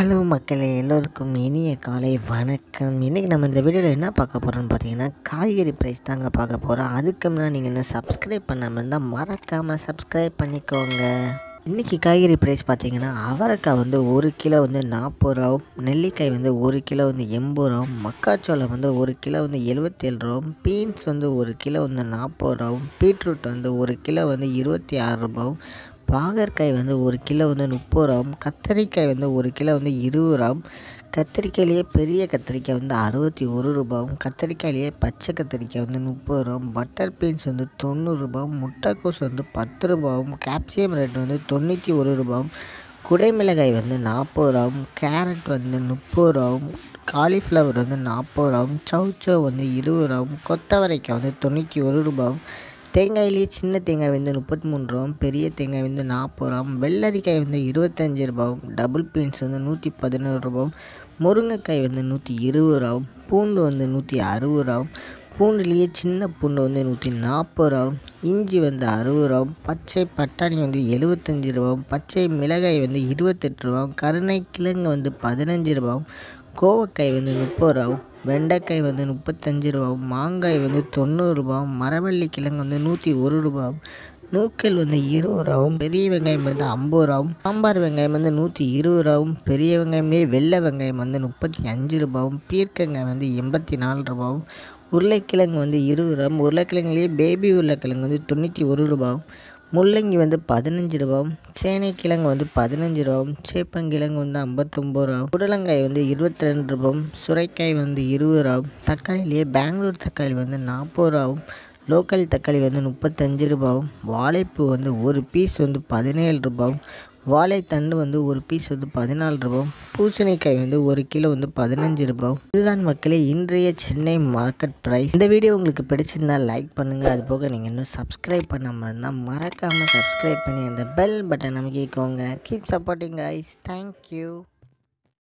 Hello மக்களே எல்லோருக்கும் இனிய காலை வணக்கம். இன்றைக்கி நம்ம இந்த வீடியோவில் என்ன பார்க்க போகிறோம்னு பார்த்தீங்கன்னா காய்கறி ப்ரைஸ் தாங்க பார்க்க போகிறோம் அதுக்கு முன்னாடி நீங்கள் என்ன சப்ஸ்கிரைப் பண்ணாமல் இருந்தால் மறக்காமல் சப்ஸ்கிரைப் பண்ணிக்கோங்க. இன்றைக்கி காய்கறி ப்ரைஸ் பார்த்தீங்கன்னா அவரைக்காய் வந்து ஒரு கிலோ வந்து நாற்பது ரூபாவும் நெல்லிக்காய் வந்து ஒரு கிலோ வந்து எண்பது ரூபாவும் மக்காச்சோளம் வந்து ஒரு கிலோ வந்து எழுபத்தேழு ரூபாவும் பீன்ஸ் வந்து ஒரு கிலோ வந்து நாற்பது ரூபாவும் பீட்ரூட் வந்து ஒரு கிலோ வந்து இருபத்தி ஆறு ரூபாவும் பாகற்காய் வந்து ஒரு கிலோ வந்து முப்பது ரூபாவும் கத்தரிக்காய் வந்து ஒரு கிலோ வந்து இருபது ரூபாவும் கத்திரிக்காயிலேயே பெரிய கத்திரிக்காய் வந்து அறுபத்தி ஒரு ரூபாவும் கத்திரிக்காயிலேயே பச்சை கத்திரிக்காய் வந்து முப்பது ரூபாவும் பட்டர் பீன்ஸ் வந்து தொண்ணூறுரூபாவும் முட்டைக்கோஸ் வந்து பத்து ரூபாவும் கேப்சியம் ரேட் வந்து தொண்ணூற்றி ஒரு ரூபாவும் குடைமிளகாய் வந்து நாற்பது ரூபாவும் கேரட் வந்து முப்பது ரூபாவும் காலிஃப்ளவர் வந்து நாற்பது ரூபாவும் சவுச்சோ வந்து இருபது ரூபாவும் கொத்தவரைக்காய் வந்து தொண்ணூற்றி ஒரு ரூபாவும் தேங்காயிலேயே சின்ன தேங்காய் வந்து முப்பத்தி மூணு ரூபாவும் பெரிய தேங்காய் வந்து நாற்பது ரூபாவும் வெள்ளரிக்காய் வந்து இருபத்தஞ்சி ரூபாவும் டபுள் பீன்ஸ் வந்து நூற்றி பதினோரு ரூபாவும் முருங்கைக்காய் வந்து நூற்றி இருபது ரூபாவும் பூண்டு வந்து நூற்றி அறுபது ரூபாவும் பூண்டுலேயே சின்ன பூண்டு வந்து நூற்றி நாற்பது ரூபாவும் இஞ்சி வந்து அறுபது ரூபாவும் பச்சை பட்டாணி வந்து எழுபத்தஞ்சி ரூபாவும் பச்சை மிளகாய் வந்து இருபத்தெட்டு ரூபாவும் கருணை கிழங்கு வந்து பதினஞ்சு ரூபாவும் கோவக்காய் வந்து முப்பது ரூபாவும் வெண்டைக்காய் வந்து முப்பத்தஞ்சு ரூபாவும் மாங்காய் வந்து தொண்ணூறு ரூபாவும் மரவள்ளி கிழங்கு வந்து நூற்றி ஒரு ரூபாவும் நூக்கல் வந்து இருபது ரூபாவும் பெரிய வெங்காயம் வந்து ஐம்பது ரூபாவும் சாம்பார் வெங்காயம் வந்து நூற்றி இருபது ரூபாவும் பெரிய வெங்காயம்லேயே வெள்ளை வெங்காயம் வந்து முப்பத்தி அஞ்சு ரூபாவும் பீர்க்கங்காய் வந்து எண்பத்தி நாலு ரூபாவும் உருளைக்கிழங்கு வந்து இருபது ரூபாவும் உருளைக்கிழங்குலேயே பேபி உருளைக்கிழங்கு வந்து தொண்ணூற்றி ஒரு ரூபாவும் முள்ளங்கி வந்து பதினஞ்சு ரூபாவும் சேனைக்கிழங்கு வந்து பதினஞ்சு ரூபாவும் சேப்பங்கிழங்கு வந்து ஐம்பத்தொம்பது ரூபாவும் புடலங்காய் வந்து இருபத்தி ரெண்டு ரூபாவும் சுரைக்காய் வந்து இருபது ரூபாவும் தக்காளிலேயே பெங்களூர் தக்காளி வந்து நாற்பது ரூபாவும் லோக்கல் தக்காளி வந்து முப்பத்தஞ்சு ரூபாவும் வாழைப்பூ வந்து ஒரு பீஸ் வந்து பதினேழு ரூபாவும் வாழைத்தண்டு வந்து ஒரு பீஸ் வந்து பதினாலு ரூபாய். பூசணிக்காய் வந்து ஒரு கிலோ வந்து பதினஞ்சு ரூபாய். இதுதான் மக்களே இன்றைய சென்னை மார்க்கெட் ப்ரைஸ் இந்த வீடியோ உங்களுக்கு பிடிச்சிருந்தால் லைக் பண்ணுங்கள் அது போக நீங்கள் இன்னும் சப்ஸ்கிரைப் பண்ணாமல் இருந்தால் மறக்காமல் சப்ஸ்கிரைப் பண்ணி அந்த bell button அமைக்கிக்கோங்க. Keep supporting guys thank you